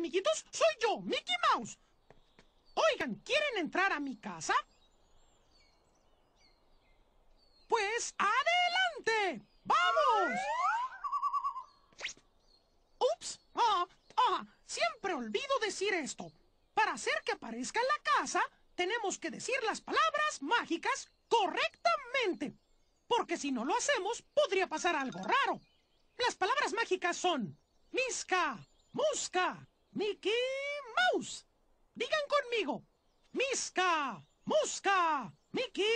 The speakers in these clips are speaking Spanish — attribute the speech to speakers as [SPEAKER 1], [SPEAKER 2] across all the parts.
[SPEAKER 1] amiguitos, soy yo, Mickey Mouse. Oigan, ¿quieren entrar a mi casa? Pues adelante. ¡Vamos! Ups. Ah, ah, siempre olvido decir esto. Para hacer que aparezca en la casa, tenemos que decir las palabras mágicas correctamente. Porque si no lo hacemos, podría pasar algo raro. Las palabras mágicas son Miska, Musca, Mickey Mouse. Digan conmigo. Miska, Musca, Mickey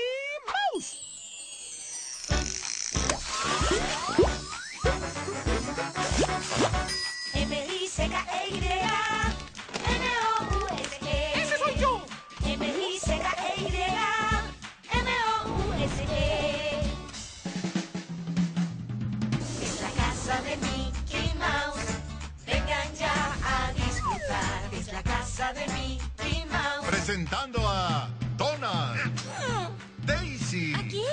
[SPEAKER 2] Presentando a Donald, Daisy,
[SPEAKER 3] Aquí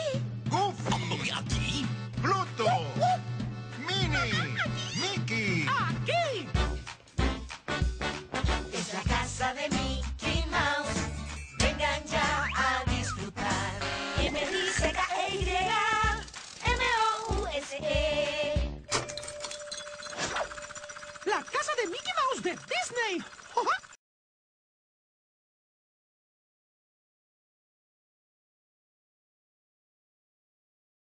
[SPEAKER 2] Goofy,
[SPEAKER 4] aquí.
[SPEAKER 2] Pluto, Minnie, Mickey.
[SPEAKER 1] ¡Aquí!
[SPEAKER 3] Es la casa de Mickey Mouse. Vengan ya a disfrutar. M-I-C-K-E-Y M-O-U-S-E
[SPEAKER 1] La casa de Mickey Mouse de Disney.